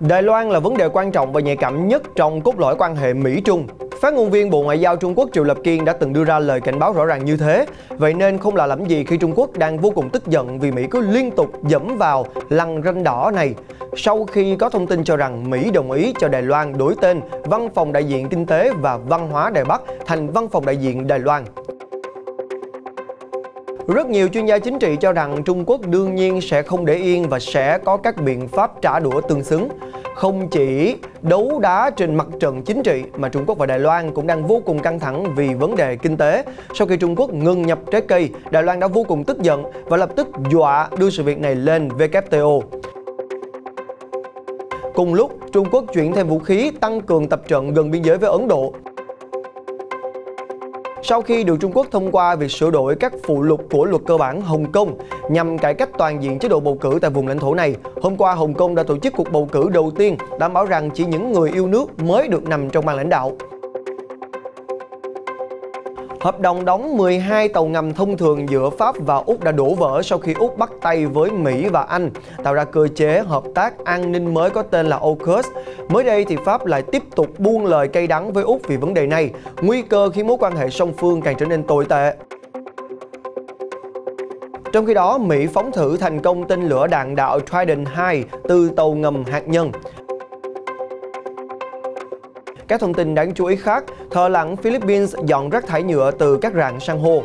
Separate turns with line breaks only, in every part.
Đài Loan là vấn đề quan trọng và nhạy cảm nhất trong cốt lõi quan hệ Mỹ-Trung. Phát ngôn viên Bộ Ngoại giao Trung Quốc Triệu Lập Kiên đã từng đưa ra lời cảnh báo rõ ràng như thế. Vậy nên không là lắm gì khi Trung Quốc đang vô cùng tức giận vì Mỹ cứ liên tục dẫm vào lằn ranh đỏ này. Sau khi có thông tin cho rằng Mỹ đồng ý cho Đài Loan đổi tên Văn phòng đại diện kinh tế và văn hóa Đài Bắc thành Văn phòng đại diện Đài Loan. Rất nhiều chuyên gia chính trị cho rằng Trung Quốc đương nhiên sẽ không để yên và sẽ có các biện pháp trả đũa tương xứng. Không chỉ đấu đá trên mặt trận chính trị mà Trung Quốc và Đài Loan cũng đang vô cùng căng thẳng vì vấn đề kinh tế. Sau khi Trung Quốc ngừng nhập trái cây, Đài Loan đã vô cùng tức giận và lập tức dọa đưa sự việc này lên WTO. Cùng lúc, Trung Quốc chuyển thêm vũ khí tăng cường tập trận gần biên giới với Ấn Độ sau khi được Trung Quốc thông qua việc sửa đổi các phụ lục của luật cơ bản Hồng Kông nhằm cải cách toàn diện chế độ bầu cử tại vùng lãnh thổ này. Hôm qua, Hồng Kông đã tổ chức cuộc bầu cử đầu tiên đảm bảo rằng chỉ những người yêu nước mới được nằm trong ban lãnh đạo. Hợp đồng đóng 12 tàu ngầm thông thường giữa Pháp và Úc đã đổ vỡ sau khi Úc bắt tay với Mỹ và Anh, tạo ra cơ chế hợp tác an ninh mới có tên là AUKUS. Mới đây thì Pháp lại tiếp tục buông lời cay đắng với Úc vì vấn đề này, nguy cơ khiến mối quan hệ song phương càng trở nên tồi tệ. Trong khi đó, Mỹ phóng thử thành công tên lửa đạn đạo Trident 2 từ tàu ngầm hạt nhân. Các thông tin đáng chú ý khác, thợ lặn Philippines dọn rác thải nhựa từ các rạn san hô.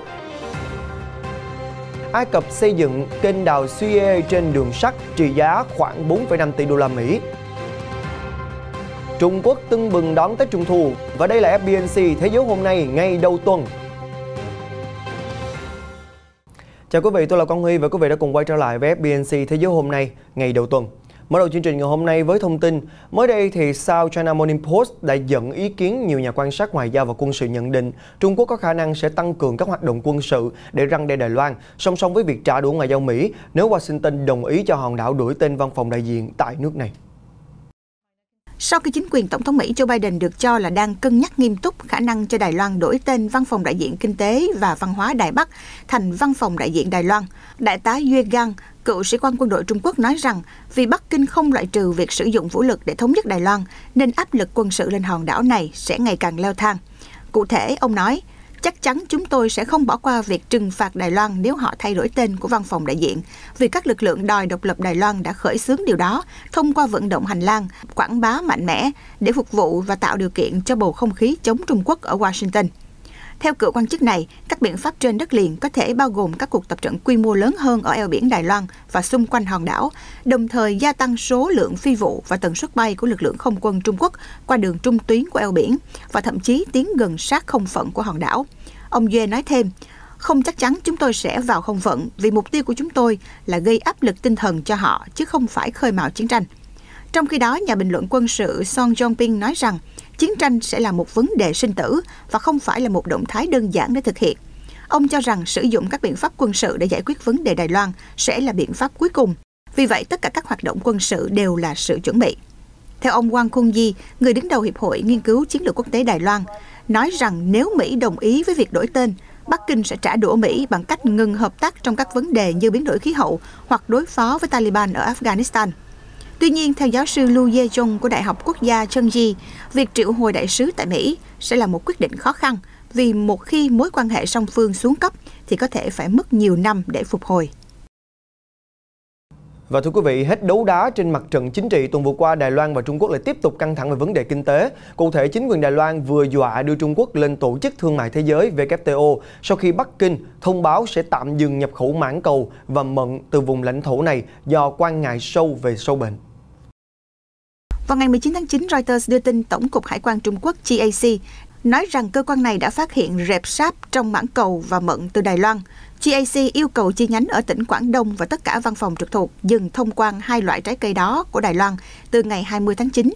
Ai Cập xây dựng kênh đào Suez trên đường sắt trị giá khoảng 4,5 tỷ đô la Mỹ. Trung Quốc tưng bừng đón Tết Trung Thu và đây là FBNC Thế giới hôm nay ngày đầu tuần. Chào quý vị, tôi là Quang Huy và quý vị đã cùng quay trở lại với FBNC Thế giới hôm nay ngày đầu tuần. Mở đầu chương trình ngày hôm nay với thông tin, mới đây thì South China Morning Post đã dẫn ý kiến nhiều nhà quan sát ngoại giao và quân sự nhận định Trung Quốc có khả năng sẽ tăng cường các hoạt động quân sự để răng đe Đài Loan, song song với việc trả đũa ngoại giao Mỹ nếu Washington đồng ý cho hòn đảo đổi tên văn phòng đại diện tại nước này.
Sau khi chính quyền Tổng thống Mỹ Joe Biden được cho là đang cân nhắc nghiêm túc khả năng cho Đài Loan đổi tên Văn phòng đại diện Kinh tế và Văn hóa Đài Bắc thành Văn phòng đại diện Đài Loan, Đại tá Yue Gang, cựu sĩ quan quân đội Trung Quốc nói rằng vì Bắc Kinh không loại trừ việc sử dụng vũ lực để thống nhất Đài Loan, nên áp lực quân sự lên hòn đảo này sẽ ngày càng leo thang. Cụ thể, ông nói, chắc chắn chúng tôi sẽ không bỏ qua việc trừng phạt Đài Loan nếu họ thay đổi tên của văn phòng đại diện, vì các lực lượng đòi độc lập Đài Loan đã khởi xướng điều đó thông qua vận động hành lang, quảng bá mạnh mẽ để phục vụ và tạo điều kiện cho bầu không khí chống Trung Quốc ở Washington. Theo cựu quan chức này, các biện pháp trên đất liền có thể bao gồm các cuộc tập trận quy mô lớn hơn ở eo biển Đài Loan và xung quanh hòn đảo, đồng thời gia tăng số lượng phi vụ và tần suất bay của lực lượng không quân Trung Quốc qua đường trung tuyến của eo biển và thậm chí tiến gần sát không phận của hòn đảo. Ông Duê nói thêm, không chắc chắn chúng tôi sẽ vào không phận vì mục tiêu của chúng tôi là gây áp lực tinh thần cho họ chứ không phải khơi mào chiến tranh. Trong khi đó, nhà bình luận quân sự Song Jong-ping nói rằng chiến tranh sẽ là một vấn đề sinh tử và không phải là một động thái đơn giản để thực hiện. Ông cho rằng sử dụng các biện pháp quân sự để giải quyết vấn đề Đài Loan sẽ là biện pháp cuối cùng. Vì vậy, tất cả các hoạt động quân sự đều là sự chuẩn bị. Theo ông Wang Kung Yi, người đứng đầu Hiệp hội Nghiên cứu Chiến lược Quốc tế Đài Loan, nói rằng nếu Mỹ đồng ý với việc đổi tên, Bắc Kinh sẽ trả đũa Mỹ bằng cách ngừng hợp tác trong các vấn đề như biến đổi khí hậu hoặc đối phó với Taliban ở Afghanistan. Tuy nhiên, theo giáo sư Lu Ye-jong của Đại học Quốc gia Chengji, việc triệu hồi đại sứ tại Mỹ sẽ là một quyết định khó khăn vì một khi mối quan hệ song phương xuống cấp thì có thể phải mất nhiều năm để phục hồi.
Và thưa quý vị, hết đấu đá trên mặt trận chính trị tuần vừa qua Đài Loan và Trung Quốc lại tiếp tục căng thẳng về vấn đề kinh tế. Cụ thể, chính quyền Đài Loan vừa dọa đưa Trung Quốc lên Tổ chức Thương mại Thế giới WTO sau khi Bắc Kinh thông báo sẽ tạm dừng nhập khẩu mãn cầu và mận từ vùng lãnh thổ này do quan ngại sâu về sâu bệnh.
Vào ngày 19 tháng 9, Reuters đưa tin Tổng cục Hải quan Trung Quốc GAC nói rằng cơ quan này đã phát hiện rệp sáp trong mảng cầu và mận từ Đài Loan. GAC yêu cầu chi nhánh ở tỉnh Quảng Đông và tất cả văn phòng trực thuộc dừng thông quan hai loại trái cây đó của Đài Loan từ ngày 20 tháng 9.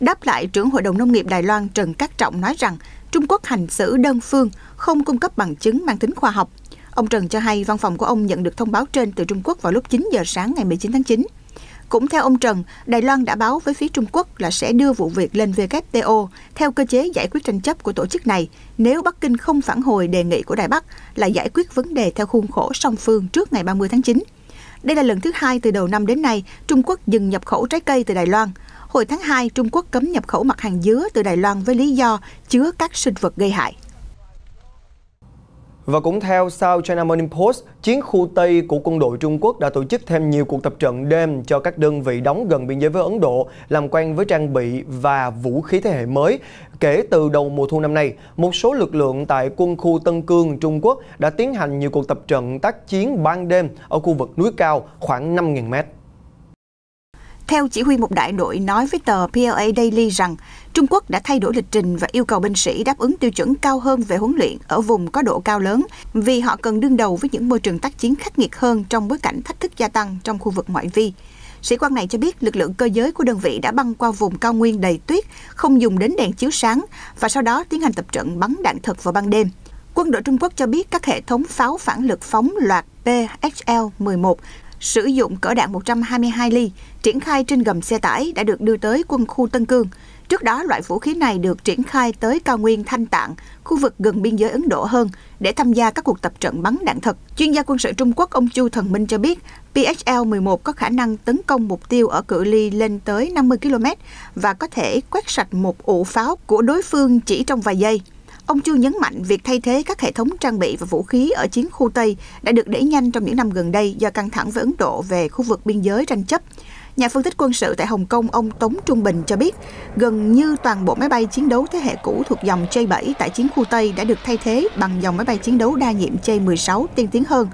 Đáp lại, trưởng Hội đồng Nông nghiệp Đài Loan Trần Cát Trọng nói rằng Trung Quốc hành xử đơn phương, không cung cấp bằng chứng mang tính khoa học. Ông Trần cho hay văn phòng của ông nhận được thông báo trên từ Trung Quốc vào lúc 9 giờ sáng ngày 19 tháng 9. Cũng theo ông Trần, Đài Loan đã báo với phía Trung Quốc là sẽ đưa vụ việc lên WTO theo cơ chế giải quyết tranh chấp của tổ chức này nếu Bắc Kinh không phản hồi đề nghị của Đài Bắc là giải quyết vấn đề theo khuôn khổ song phương trước ngày 30 tháng 9. Đây là lần thứ hai từ đầu năm đến nay Trung Quốc dừng nhập khẩu trái cây từ Đài Loan. Hồi tháng 2, Trung Quốc cấm nhập khẩu mặt hàng dứa từ Đài Loan với lý do chứa các sinh vật gây hại.
Và cũng theo South China Morning Post, chiến khu Tây của quân đội Trung Quốc đã tổ chức thêm nhiều cuộc tập trận đêm cho các đơn vị đóng gần biên giới với Ấn Độ làm quen với trang bị và vũ khí thế hệ mới. Kể từ đầu mùa thu năm nay, một số lực lượng tại quân khu Tân Cương, Trung Quốc đã tiến hành nhiều cuộc tập trận tác chiến ban đêm ở khu vực núi cao khoảng 5.000 mét.
Theo chỉ huy một đại đội nói với tờ PLA Daily rằng Trung Quốc đã thay đổi lịch trình và yêu cầu binh sĩ đáp ứng tiêu chuẩn cao hơn về huấn luyện ở vùng có độ cao lớn vì họ cần đương đầu với những môi trường tác chiến khắc nghiệt hơn trong bối cảnh thách thức gia tăng trong khu vực ngoại vi. Sĩ quan này cho biết lực lượng cơ giới của đơn vị đã băng qua vùng cao nguyên đầy tuyết, không dùng đến đèn chiếu sáng và sau đó tiến hành tập trận bắn đạn thật vào ban đêm. Quân đội Trung Quốc cho biết các hệ thống pháo phản lực phóng loạt PHL-11 sử dụng cỡ đạn 122 ly triển khai trên gầm xe tải đã được đưa tới quân khu Tân Cương. Trước đó, loại vũ khí này được triển khai tới cao nguyên Thanh Tạng, khu vực gần biên giới Ấn Độ hơn, để tham gia các cuộc tập trận bắn đạn thật. Chuyên gia quân sự Trung Quốc ông Chu Thần Minh cho biết, PHL-11 có khả năng tấn công mục tiêu ở cự ly lên tới 50 km và có thể quét sạch một ụ pháo của đối phương chỉ trong vài giây. Ông Chu nhấn mạnh việc thay thế các hệ thống trang bị và vũ khí ở chiến khu Tây đã được đẩy nhanh trong những năm gần đây do căng thẳng với Ấn Độ về khu vực biên giới tranh chấp. Nhà phân tích quân sự tại Hồng Kông ông Tống Trung Bình cho biết, gần như toàn bộ máy bay chiến đấu thế hệ cũ thuộc dòng J-7 tại chiến khu Tây đã được thay thế bằng dòng máy bay chiến đấu đa nhiệm J-16 tiên tiến hơn.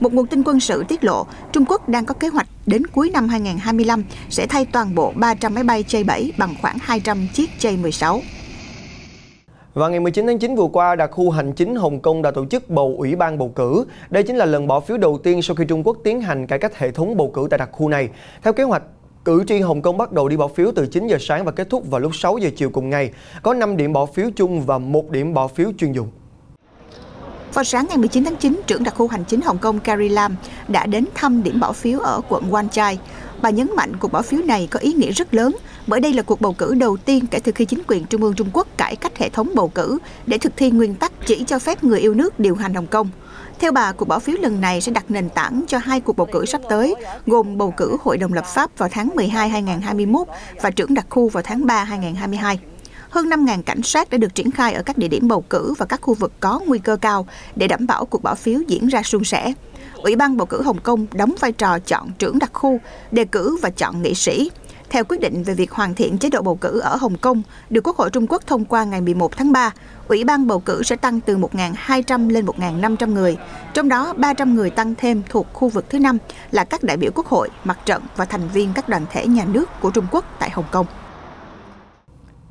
Một nguồn tin quân sự tiết lộ, Trung Quốc đang có kế hoạch đến cuối năm 2025 sẽ thay toàn bộ 300 máy bay J-7 bằng khoảng 200 chiếc J-16.
Và ngày 19 tháng 9 vừa qua, đặc khu hành chính Hồng Kông đã tổ chức bầu ủy ban bầu cử. Đây chính là lần bỏ phiếu đầu tiên sau khi Trung Quốc tiến hành cải cách hệ thống bầu cử tại đặc khu này. Theo kế hoạch, Cử tri Hồng Kông bắt đầu đi bỏ phiếu từ 9 giờ sáng và kết thúc vào lúc 6 giờ chiều cùng ngày. Có 5 điểm bỏ phiếu chung và 1 điểm bỏ phiếu chuyên dụng.
Vào sáng ngày 19 tháng 9, trưởng đặc khu hành chính Hồng Kông Carrie Lam đã đến thăm điểm bỏ phiếu ở quận Wan Chai. Bà nhấn mạnh cuộc bỏ phiếu này có ý nghĩa rất lớn bởi đây là cuộc bầu cử đầu tiên kể từ khi chính quyền Trung ương Trung Quốc cải cách hệ thống bầu cử để thực thi nguyên tắc chỉ cho phép người yêu nước điều hành Hồng Kông. Theo bà, cuộc bỏ phiếu lần này sẽ đặt nền tảng cho hai cuộc bầu cử sắp tới, gồm bầu cử Hội đồng lập pháp vào tháng 12 2021 và trưởng đặc khu vào tháng 3 2022 hơn 5.000 cảnh sát đã được triển khai ở các địa điểm bầu cử và các khu vực có nguy cơ cao để đảm bảo cuộc bỏ phiếu diễn ra suôn sẻ. Ủy ban bầu cử Hồng Kông đóng vai trò chọn trưởng đặc khu, đề cử và chọn nghị sĩ. Theo quyết định về việc hoàn thiện chế độ bầu cử ở Hồng Kông, được Quốc hội Trung Quốc thông qua ngày 11 tháng 3, Ủy ban bầu cử sẽ tăng từ 1.200 lên 1.500 người, trong đó 300 người tăng thêm thuộc khu vực thứ năm là các đại biểu Quốc hội, mặt trận và thành viên các đoàn thể nhà nước của Trung Quốc tại Hồng Kông.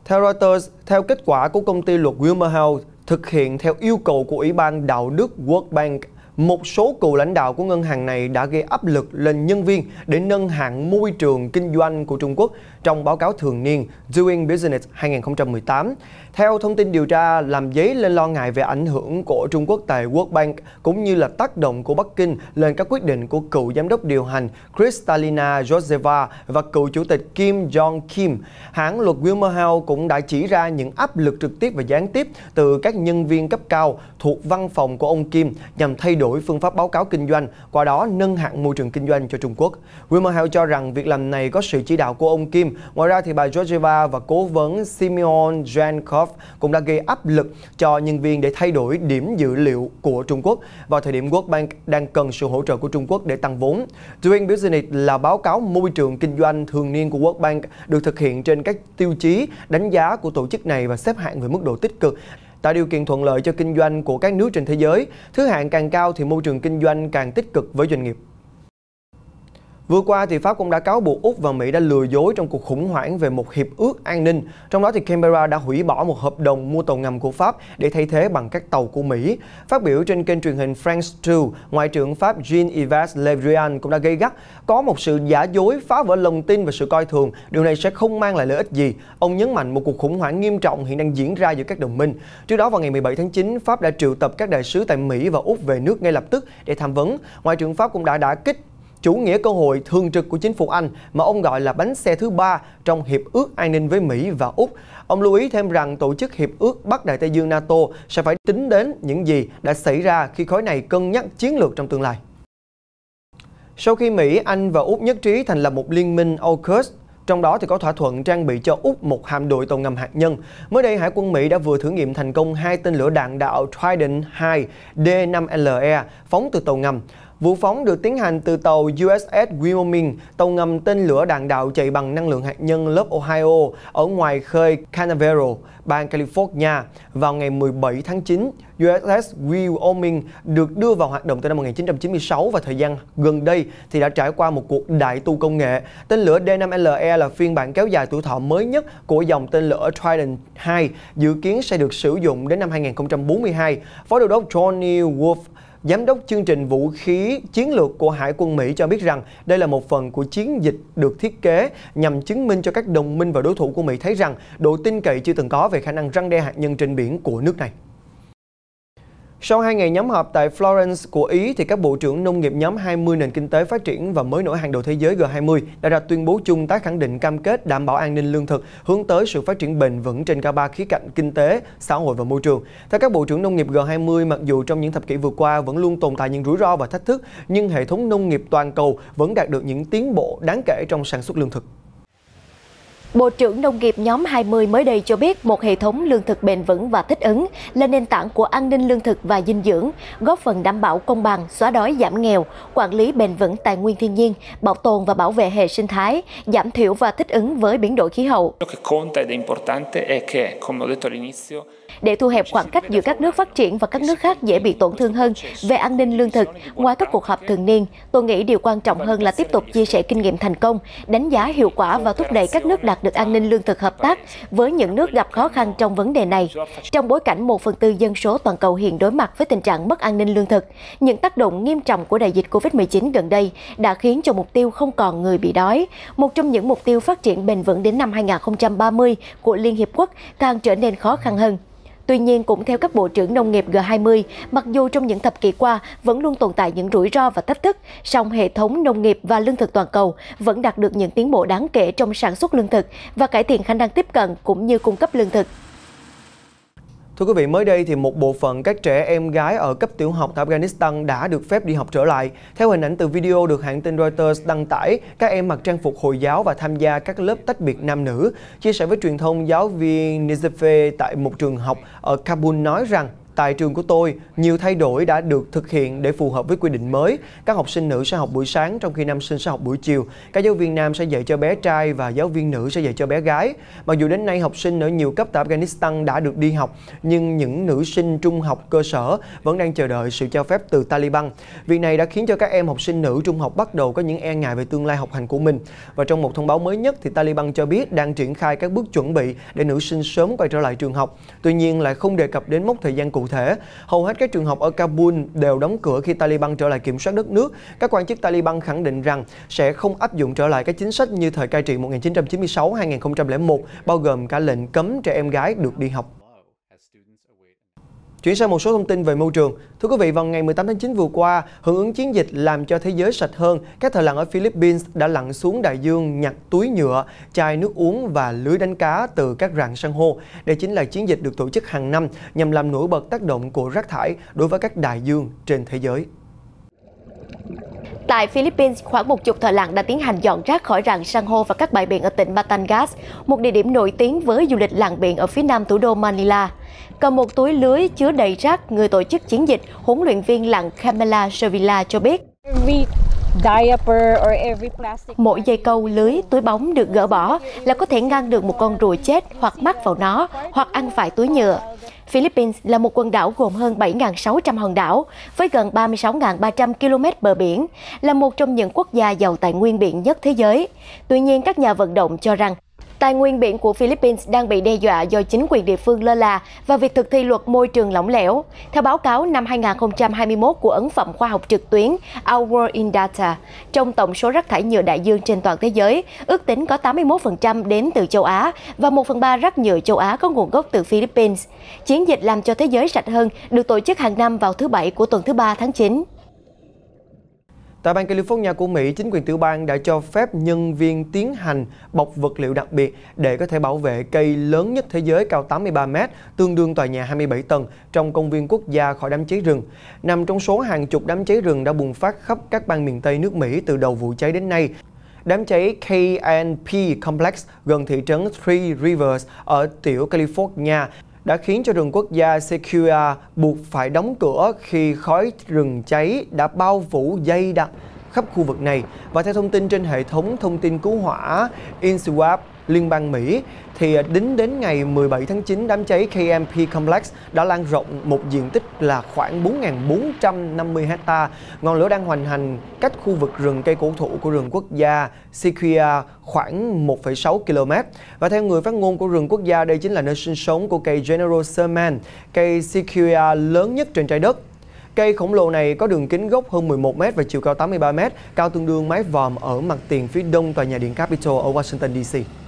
Theo Reuters, theo kết quả của công ty luật Wilmer House thực hiện theo yêu cầu của Ủy ban Đạo đức World Bank một số cựu lãnh đạo của ngân hàng này đã gây áp lực lên nhân viên để nâng hạng môi trường kinh doanh của Trung Quốc trong báo cáo thường niên Doing Business 2018. Theo thông tin điều tra, làm dấy lên lo ngại về ảnh hưởng của Trung Quốc tại World Bank cũng như là tác động của Bắc Kinh lên các quyết định của cựu giám đốc điều hành Kristalina Georgieva và cựu chủ tịch Kim Jong Kim. Hãng luật Wilmer Health cũng đã chỉ ra những áp lực trực tiếp và gián tiếp từ các nhân viên cấp cao thuộc văn phòng của ông Kim nhằm thay đổi đổi phương pháp báo cáo kinh doanh, qua đó nâng hạng môi trường kinh doanh cho Trung Quốc. Wilmer Hale cho rằng việc làm này có sự chỉ đạo của ông Kim. Ngoài ra thì bà Georgieva và cố vấn Simeon Jankov cũng đã gây áp lực cho nhân viên để thay đổi điểm dữ liệu của Trung Quốc vào thời điểm World Bank đang cần sự hỗ trợ của Trung Quốc để tăng vốn. Doing Business là báo cáo môi trường kinh doanh thường niên của World Bank được thực hiện trên các tiêu chí đánh giá của tổ chức này và xếp hạng về mức độ tích cực tạo điều kiện thuận lợi cho kinh doanh của các nước trên thế giới. Thứ hạng càng cao thì môi trường kinh doanh càng tích cực với doanh nghiệp. Vừa qua thì Pháp cũng đã cáo buộc Úc và Mỹ đã lừa dối trong cuộc khủng hoảng về một hiệp ước an ninh. Trong đó thì Canberra đã hủy bỏ một hợp đồng mua tàu ngầm của Pháp để thay thế bằng các tàu của Mỹ. Phát biểu trên kênh truyền hình France 2, Ngoại trưởng Pháp Jean-Yves Le Drian cũng đã gây gắt có một sự giả dối phá vỡ lòng tin và sự coi thường. Điều này sẽ không mang lại lợi ích gì. Ông nhấn mạnh một cuộc khủng hoảng nghiêm trọng hiện đang diễn ra giữa các đồng minh. Trước đó vào ngày 17 tháng 9, Pháp đã triệu tập các đại sứ tại Mỹ và Úc về nước ngay lập tức để tham vấn. Ngoại trưởng Pháp cũng đã đả kích chủ nghĩa cơ hội thường trực của chính phủ Anh mà ông gọi là bánh xe thứ ba trong Hiệp ước An ninh với Mỹ và Úc. Ông lưu ý thêm rằng tổ chức Hiệp ước Bắc Đại Tây Dương NATO sẽ phải tính đến những gì đã xảy ra khi khối này cân nhắc chiến lược trong tương lai. Sau khi Mỹ, Anh và Úc nhất trí thành lập một liên minh AUKUS, Trong đó thì có thỏa thuận trang bị cho Úc một hạm đội tàu ngầm hạt nhân. Mới đây, Hải quân Mỹ đã vừa thử nghiệm thành công hai tên lửa đạn đạo Trident 2 D5LE phóng từ tàu ngầm. Vụ phóng được tiến hành từ tàu USS Wyoming, tàu ngầm tên lửa đạn đạo chạy bằng năng lượng hạt nhân lớp Ohio ở ngoài khơi Canaveral, bang California vào ngày 17 tháng 9. USS Wyoming được đưa vào hoạt động từ năm 1996 và thời gian gần đây thì đã trải qua một cuộc đại tu công nghệ. Tên lửa D5LE là phiên bản kéo dài tuổi thọ mới nhất của dòng tên lửa Trident 2, dự kiến sẽ được sử dụng đến năm 2042. Phó Đô đốc Johnny Wolf Giám đốc chương trình vũ khí chiến lược của Hải quân Mỹ cho biết rằng đây là một phần của chiến dịch được thiết kế nhằm chứng minh cho các đồng minh và đối thủ của Mỹ thấy rằng độ tin cậy chưa từng có về khả năng răng đe hạt nhân trên biển của nước này. Sau hai ngày nhóm họp tại Florence của Ý, thì các bộ trưởng nông nghiệp nhóm 20 nền kinh tế phát triển và mới nổi hàng đầu thế giới G20 đã ra tuyên bố chung tái khẳng định cam kết đảm bảo an ninh lương thực, hướng tới sự phát triển bền vững trên cả ba khía cạnh kinh tế, xã hội và môi trường. Theo các bộ trưởng nông nghiệp G20, mặc dù trong những thập kỷ vừa qua vẫn luôn tồn tại những rủi ro và thách thức, nhưng hệ thống nông nghiệp toàn cầu vẫn đạt được những tiến bộ đáng kể trong sản xuất lương thực.
Bộ trưởng Nông nghiệp nhóm 20 mới đây cho biết một hệ thống lương thực bền vững và thích ứng là nền tảng của an ninh lương thực và dinh dưỡng, góp phần đảm bảo công bằng, xóa đói giảm nghèo, quản lý bền vững tài nguyên thiên nhiên, bảo tồn và bảo vệ hệ sinh thái, giảm thiểu và thích ứng với biến đổi khí hậu. Để thu hẹp khoảng cách giữa các nước phát triển và các nước khác dễ bị tổn thương hơn về an ninh lương thực, ngoài các cuộc họp thường niên, tôi nghĩ điều quan trọng hơn là tiếp tục chia sẻ kinh nghiệm thành công, đánh giá hiệu quả và thúc đẩy các nước đạt được an ninh lương thực hợp tác với những nước gặp khó khăn trong vấn đề này. Trong bối cảnh 1 phần tư dân số toàn cầu hiện đối mặt với tình trạng mất an ninh lương thực, những tác động nghiêm trọng của đại dịch COVID-19 gần đây đã khiến cho mục tiêu không còn người bị đói, một trong những mục tiêu phát triển bền vững đến năm 2030 của Liên Hiệp Quốc càng trở nên khó khăn hơn. Tuy nhiên, cũng theo các bộ trưởng nông nghiệp G20, mặc dù trong những thập kỷ qua vẫn luôn tồn tại những rủi ro và thách thức, song hệ thống nông nghiệp và lương thực toàn cầu vẫn đạt được những tiến bộ đáng kể trong sản xuất lương thực và cải thiện khả năng tiếp cận cũng như cung cấp lương thực.
Thưa quý vị, mới đây thì một bộ phận các trẻ em gái ở cấp tiểu học tại Afghanistan đã được phép đi học trở lại. Theo hình ảnh từ video được hãng tin Reuters đăng tải, các em mặc trang phục Hồi giáo và tham gia các lớp tách biệt nam nữ. Chia sẻ với truyền thông, giáo viên Nizefe tại một trường học ở Kabul nói rằng Tại trường của tôi, nhiều thay đổi đã được thực hiện để phù hợp với quy định mới. Các học sinh nữ sẽ học buổi sáng trong khi nam sinh sẽ học buổi chiều. Các giáo viên nam sẽ dạy cho bé trai và giáo viên nữ sẽ dạy cho bé gái. Mặc dù đến nay học sinh ở nhiều cấp tại Afghanistan đã được đi học, nhưng những nữ sinh trung học cơ sở vẫn đang chờ đợi sự cho phép từ Taliban. Việc này đã khiến cho các em học sinh nữ trung học bắt đầu có những e ngại về tương lai học hành của mình. Và trong một thông báo mới nhất thì Taliban cho biết đang triển khai các bước chuẩn bị để nữ sinh sớm quay trở lại trường học. Tuy nhiên lại không đề cập đến mốc thời gian cụ cụ thể. Hầu hết các trường học ở Kabul đều đóng cửa khi Taliban trở lại kiểm soát đất nước. Các quan chức Taliban khẳng định rằng sẽ không áp dụng trở lại các chính sách như thời cai trị 1996-2001, bao gồm cả lệnh cấm trẻ em gái được đi học. Chuyển sang một số thông tin về môi trường. Thưa quý vị, vào ngày 18 tháng 9 vừa qua, hưởng ứng chiến dịch làm cho thế giới sạch hơn, các thợ lặn ở Philippines đã lặn xuống đại dương nhặt túi nhựa, chai nước uống và lưới đánh cá từ các rạn san hô. Đây chính là chiến dịch được tổ chức hàng năm nhằm làm nổi bật tác động của rác thải đối với các đại dương trên thế giới.
Tại Philippines, khoảng một chục thợ lặn đã tiến hành dọn rác khỏi rạn san hô và các bãi biển ở tỉnh Batangas, một địa điểm nổi tiếng với du lịch lặn biển ở phía nam thủ đô Manila. Cầm một túi lưới chứa đầy rác, người tổ chức chiến dịch, huấn luyện viên lặn Camila Sevilla cho biết. Mỗi dây câu, lưới, túi bóng được gỡ bỏ là có thể ngăn được một con rùa chết hoặc mắc vào nó hoặc ăn phải túi nhựa. Philippines là một quần đảo gồm hơn 7.600 hòn đảo với gần 36.300 km bờ biển, là một trong những quốc gia giàu tài nguyên biển nhất thế giới. Tuy nhiên, các nhà vận động cho rằng Tài nguyên biển của Philippines đang bị đe dọa do chính quyền địa phương lơ là và việc thực thi luật môi trường lỏng lẻo. Theo báo cáo năm 2021 của ấn phẩm khoa học trực tuyến Our World in Data, trong tổng số rác thải nhựa đại dương trên toàn thế giới, ước tính có 81% đến từ châu Á và 1 phần 3 rác nhựa châu Á có nguồn gốc từ Philippines. Chiến dịch làm cho thế giới sạch hơn được tổ chức hàng năm vào thứ Bảy của tuần thứ ba tháng 9.
Tại bang California của Mỹ, chính quyền tiểu bang đã cho phép nhân viên tiến hành bọc vật liệu đặc biệt để có thể bảo vệ cây lớn nhất thế giới cao 83 mét, tương đương tòa nhà 27 tầng trong công viên quốc gia khỏi đám cháy rừng. Nằm trong số hàng chục đám cháy rừng đã bùng phát khắp các bang miền Tây nước Mỹ từ đầu vụ cháy đến nay. Đám cháy KNP Complex gần thị trấn Three Rivers ở tiểu California đã khiến cho rừng quốc gia Sequoia buộc phải đóng cửa khi khói rừng cháy đã bao phủ dây đặc khắp khu vực này. Và theo thông tin trên hệ thống thông tin cứu hỏa INSWAP Liên bang Mỹ thì à, đến đến ngày 17 tháng 9 đám cháy KMP Complex đã lan rộng một diện tích là khoảng 4.450 hecta. Ngọn lửa đang hoành hành cách khu vực rừng cây cổ thụ của rừng quốc gia Sequoia khoảng 1,6 km. Và theo người phát ngôn của rừng quốc gia, đây chính là nơi sinh sống của cây General Sherman, cây Sequoia lớn nhất trên trái đất. Cây khổng lồ này có đường kính gốc hơn 11 m và chiều cao 83 m, cao tương đương mái vòm ở mặt tiền phía đông tòa nhà điện Capitol ở Washington DC.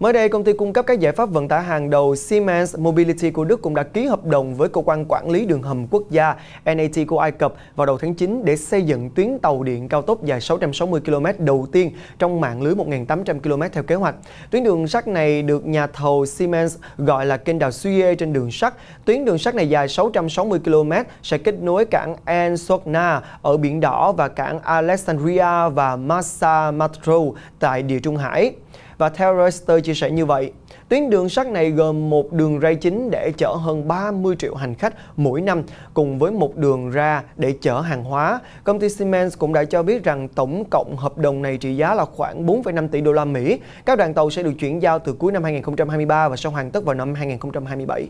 Mới đây, công ty cung cấp các giải pháp vận tải hàng đầu Siemens Mobility của Đức cũng đã ký hợp đồng với cơ quan quản lý đường hầm quốc gia NAT của Ai Cập vào đầu tháng 9 để xây dựng tuyến tàu điện cao tốc dài 660 km đầu tiên trong mạng lưới 1.800 km theo kế hoạch. Tuyến đường sắt này được nhà thầu Siemens gọi là kênh đào Suez trên đường sắt. Tuyến đường sắt này dài 660 km sẽ kết nối cảng Al Sokna ở Biển Đỏ và cảng Alexandria và Massa Matro tại Địa Trung Hải. Và theo Reuters chia sẻ như vậy, tuyến đường sắt này gồm một đường ray chính để chở hơn 30 triệu hành khách mỗi năm cùng với một đường ra để chở hàng hóa. Công ty Siemens cũng đã cho biết rằng tổng cộng hợp đồng này trị giá là khoảng 4,5 tỷ đô la Mỹ. Các đoàn tàu sẽ được chuyển giao từ cuối năm 2023 và sẽ hoàn tất vào năm 2027.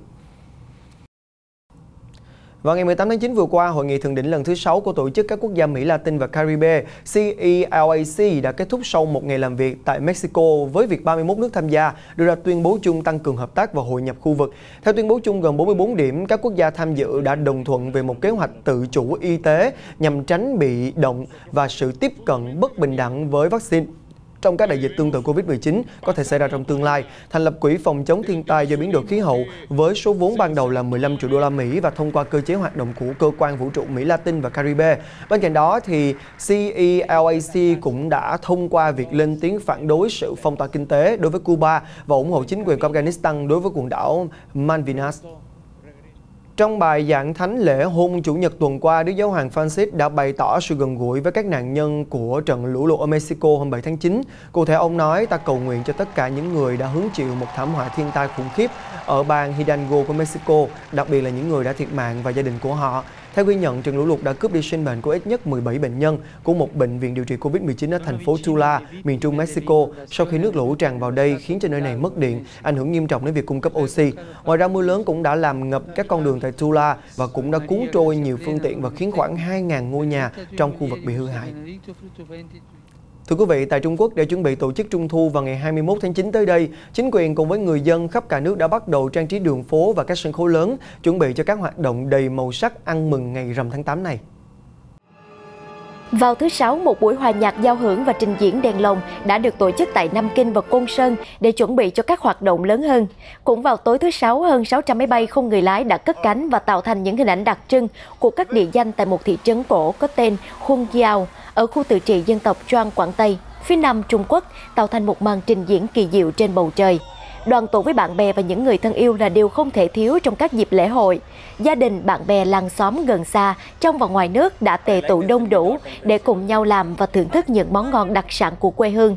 Vào ngày 18 tháng 9 vừa qua, hội nghị thượng đỉnh lần thứ 6 của tổ chức các quốc gia Mỹ Latin và Caribe CELAC đã kết thúc sau một ngày làm việc tại Mexico với việc 31 nước tham gia đưa ra tuyên bố chung tăng cường hợp tác và hội nhập khu vực. Theo tuyên bố chung gần 44 điểm, các quốc gia tham dự đã đồng thuận về một kế hoạch tự chủ y tế nhằm tránh bị động và sự tiếp cận bất bình đẳng với vaccine trong các đại dịch tương tự Covid-19 có thể xảy ra trong tương lai, thành lập quỹ phòng chống thiên tai do biến đổi khí hậu với số vốn ban đầu là 15 triệu đô la Mỹ và thông qua cơ chế hoạt động của cơ quan vũ trụ Mỹ Latin và Caribe. Bên cạnh đó thì CELAC cũng đã thông qua việc lên tiếng phản đối sự phong tỏa kinh tế đối với Cuba và ủng hộ chính quyền của Afghanistan đối với quần đảo Malvinas. Trong bài giảng thánh lễ hôm Chủ nhật tuần qua, Đức Giáo hoàng Francis đã bày tỏ sự gần gũi với các nạn nhân của trận lũ lụt ở Mexico hôm 7 tháng 9. Cụ thể ông nói ta cầu nguyện cho tất cả những người đã hứng chịu một thảm họa thiên tai khủng khiếp ở bang Hidalgo của Mexico, đặc biệt là những người đã thiệt mạng và gia đình của họ. Theo ghi nhận, trận lũ lụt đã cướp đi sinh mệnh của ít nhất 17 bệnh nhân của một bệnh viện điều trị Covid-19 ở thành phố Tula, miền trung Mexico, sau khi nước lũ tràn vào đây khiến cho nơi này mất điện, ảnh hưởng nghiêm trọng đến việc cung cấp oxy. Ngoài ra, mưa lớn cũng đã làm ngập các con đường tại Tula và cũng đã cuốn trôi nhiều phương tiện và khiến khoảng 2.000 ngôi nhà trong khu vực bị hư hại. Thưa quý vị, tại Trung Quốc để chuẩn bị tổ chức Trung thu vào ngày 21 tháng 9 tới đây, chính quyền cùng với người dân khắp cả nước đã bắt đầu trang trí đường phố và các sân khấu lớn, chuẩn bị cho các hoạt động đầy màu sắc ăn mừng ngày rằm tháng 8 này.
Vào thứ Sáu, một buổi hòa nhạc giao hưởng và trình diễn đèn lồng đã được tổ chức tại Nam Kinh và Côn Sơn để chuẩn bị cho các hoạt động lớn hơn. Cũng vào tối thứ Sáu, hơn 600 máy bay không người lái đã cất cánh và tạo thành những hình ảnh đặc trưng của các địa danh tại một thị trấn cổ có tên Hung Giao ở khu tự trị dân tộc Choang Quảng Tây, phía nam Trung Quốc, tạo thành một màn trình diễn kỳ diệu trên bầu trời. Đoàn tụ với bạn bè và những người thân yêu là điều không thể thiếu trong các dịp lễ hội. Gia đình, bạn bè, làng xóm gần xa, trong và ngoài nước đã tề tụ đông đủ để cùng nhau làm và thưởng thức những món ngon đặc sản của quê hương.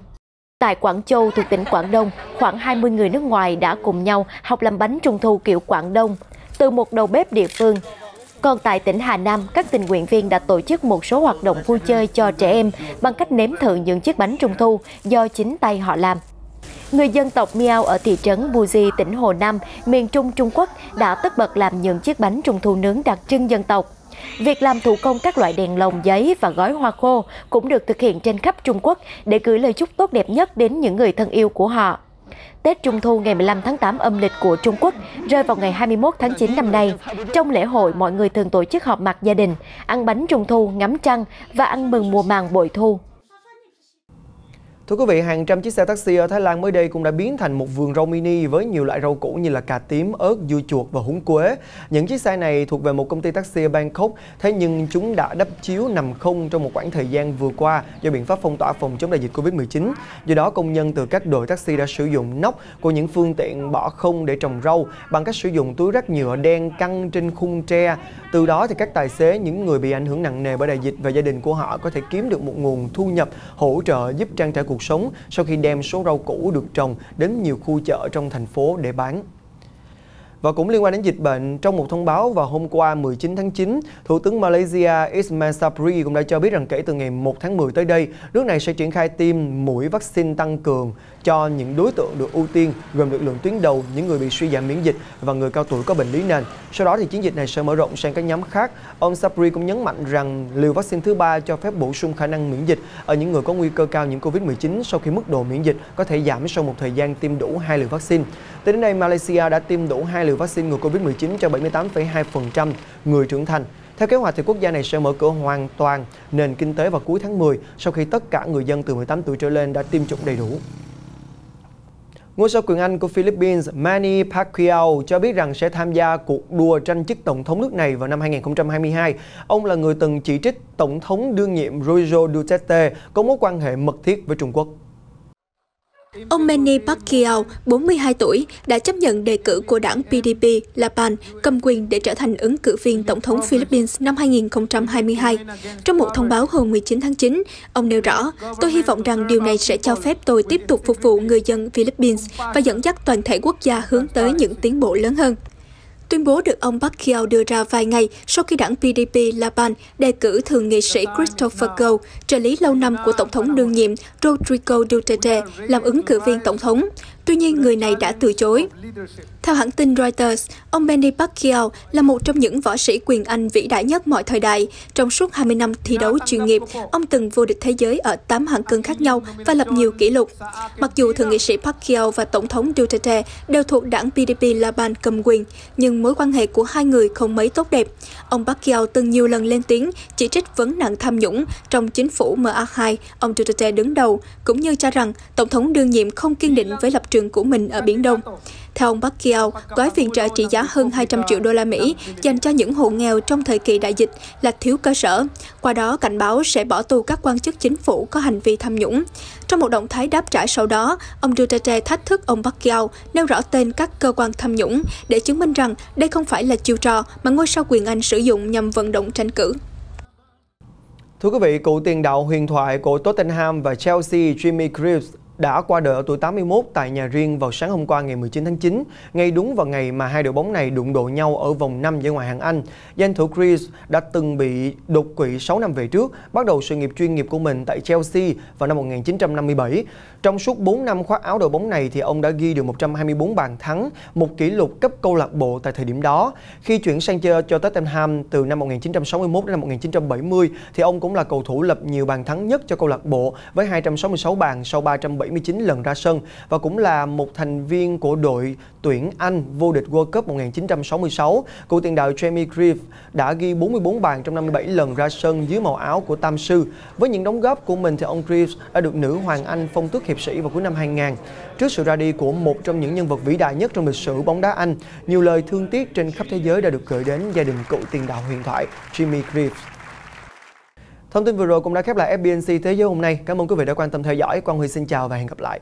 Tại Quảng Châu thuộc tỉnh Quảng Đông, khoảng 20 người nước ngoài đã cùng nhau học làm bánh trung thu kiểu Quảng Đông. Từ một đầu bếp địa phương, còn tại tỉnh Hà Nam, các tình nguyện viên đã tổ chức một số hoạt động vui chơi cho trẻ em bằng cách nếm thử những chiếc bánh trung thu do chính tay họ làm. Người dân tộc Miao ở thị trấn Buji, tỉnh Hồ Nam, miền Trung Trung Quốc đã tất bật làm những chiếc bánh trung thu nướng đặc trưng dân tộc. Việc làm thủ công các loại đèn lồng giấy và gói hoa khô cũng được thực hiện trên khắp Trung Quốc để gửi lời chúc tốt đẹp nhất đến những người thân yêu của họ. Tết Trung Thu ngày 15 tháng 8 âm lịch của Trung Quốc rơi vào ngày 21 tháng 9 năm nay. Trong lễ hội, mọi người thường tổ chức họp mặt gia đình, ăn bánh Trung Thu, ngắm trăng và ăn mừng mùa màng bội thu.
Thưa quý vị, hàng trăm chiếc xe taxi ở Thái Lan mới đây cũng đã biến thành một vườn rau mini với nhiều loại rau củ như là cà tím, ớt, dưa chuột và húng quế. Những chiếc xe này thuộc về một công ty taxi ở Bangkok, thế nhưng chúng đã đắp chiếu nằm không trong một khoảng thời gian vừa qua do biện pháp phong tỏa phòng chống đại dịch Covid-19. Do đó, công nhân từ các đội taxi đã sử dụng nóc của những phương tiện bỏ không để trồng rau bằng cách sử dụng túi rác nhựa đen căng trên khung tre. Từ đó thì các tài xế, những người bị ảnh hưởng nặng nề bởi đại dịch và gia đình của họ có thể kiếm được một nguồn thu nhập hỗ trợ giúp trang trải cuộc cuộc sống sau khi đem số rau củ được trồng đến nhiều khu chợ trong thành phố để bán. Và cũng liên quan đến dịch bệnh, trong một thông báo vào hôm qua 19 tháng 9, Thủ tướng Malaysia Ismail Sabri cũng đã cho biết rằng kể từ ngày 1 tháng 10 tới đây, nước này sẽ triển khai tiêm mũi vaccine tăng cường cho những đối tượng được ưu tiên gồm lực lượng tuyến đầu, những người bị suy giảm miễn dịch và người cao tuổi có bệnh lý nền. Sau đó thì chiến dịch này sẽ mở rộng sang các nhóm khác. Ông Sabri cũng nhấn mạnh rằng liều vaccine thứ ba cho phép bổ sung khả năng miễn dịch ở những người có nguy cơ cao nhiễm Covid-19 sau khi mức độ miễn dịch có thể giảm sau một thời gian tiêm đủ hai liều vaccine. Tới đến nay, Malaysia đã tiêm đủ hai liều vaccine ngừa Covid-19 cho 78,2% người trưởng thành. Theo kế hoạch thì quốc gia này sẽ mở cửa hoàn toàn nền kinh tế vào cuối tháng 10 sau khi tất cả người dân từ 18 tuổi trở lên đã tiêm chủng đầy đủ. Ngôi sao quyền Anh của Philippines Manny Pacquiao cho biết rằng sẽ tham gia cuộc đua tranh chức tổng thống nước này vào năm 2022. Ông là người từng chỉ trích tổng thống đương nhiệm Rodrigo Duterte có mối quan hệ mật thiết với Trung Quốc.
Ông Manny Pacquiao, 42 tuổi, đã chấp nhận đề cử của đảng PDP Laban cầm quyền để trở thành ứng cử viên tổng thống Philippines năm 2022. Trong một thông báo hôm 19 tháng 9, ông nêu rõ, tôi hy vọng rằng điều này sẽ cho phép tôi tiếp tục phục vụ người dân Philippines và dẫn dắt toàn thể quốc gia hướng tới những tiến bộ lớn hơn. Tuyên bố được ông Pacquiao đưa ra vài ngày sau khi đảng PDP Laban đề cử thượng nghị sĩ Christopher Goh, trợ lý lâu năm của Tổng thống đương nhiệm Rodrigo Duterte, làm ứng cử viên tổng thống. Tuy nhiên, người này đã từ chối. Theo hãng tin Reuters, ông Manny Pacquiao là một trong những võ sĩ quyền Anh vĩ đại nhất mọi thời đại. Trong suốt 20 năm thi đấu chuyên nghiệp, ông từng vô địch thế giới ở 8 hạng cân khác nhau và lập nhiều kỷ lục. Mặc dù thượng nghị sĩ Pacquiao và Tổng thống Duterte đều thuộc đảng PDP Laban cầm quyền, nhưng mối quan hệ của hai người không mấy tốt đẹp. Ông Pacquiao từng nhiều lần lên tiếng chỉ trích vấn nạn tham nhũng trong chính phủ MA2, ông Duterte đứng đầu, cũng như cho rằng Tổng thống đương nhiệm không kiên định với lập trường của mình ở Biển Đông. Theo ông Pacquiao, gói viện trợ trị giá hơn 200 triệu đô la Mỹ dành cho những hộ nghèo trong thời kỳ đại dịch là thiếu cơ sở, qua đó cảnh báo sẽ bỏ tù các quan chức chính phủ có hành vi tham nhũng. Trong một động thái đáp trả sau đó, ông Duterte thách thức ông Pacquiao nêu rõ tên các cơ quan tham nhũng để chứng minh rằng đây không phải là chiêu trò mà ngôi sao quyền Anh sử dụng nhằm vận động tranh cử.
Thưa quý vị, cựu tiền đạo huyền thoại của Tottenham và Chelsea Jimmy Greaves đã qua đời ở tuổi 81 tại nhà riêng vào sáng hôm qua ngày 19 tháng 9, ngay đúng vào ngày mà hai đội bóng này đụng độ nhau ở vòng 5 giải ngoại hạng Anh. Danh thủ Chris đã từng bị đột quỵ 6 năm về trước, bắt đầu sự nghiệp chuyên nghiệp của mình tại Chelsea vào năm 1957. Trong suốt 4 năm khoác áo đội bóng này thì ông đã ghi được 124 bàn thắng, một kỷ lục cấp câu lạc bộ tại thời điểm đó. Khi chuyển sang chơi cho Tottenham từ năm 1961 đến năm 1970 thì ông cũng là cầu thủ lập nhiều bàn thắng nhất cho câu lạc bộ với 266 bàn sau 79 lần ra sân và cũng là một thành viên của đội tuyển Anh vô địch World Cup 1966. Cựu tiền đạo Jamie Greaves đã ghi 44 bàn trong 57 lần ra sân dưới màu áo của Tam Sư. Với những đóng góp của mình thì ông Greaves đã được nữ hoàng Anh phong tước hiệp sĩ vào cuối năm 2000. Trước sự ra đi của một trong những nhân vật vĩ đại nhất trong lịch sử bóng đá Anh, nhiều lời thương tiếc trên khắp thế giới đã được gửi đến gia đình cựu tiền đạo huyền thoại Jimmy Greaves. Thông tin vừa rồi cũng đã khép lại FBNC Thế giới hôm nay. Cảm ơn quý vị đã quan tâm theo dõi. Quang Huy xin chào và hẹn gặp lại.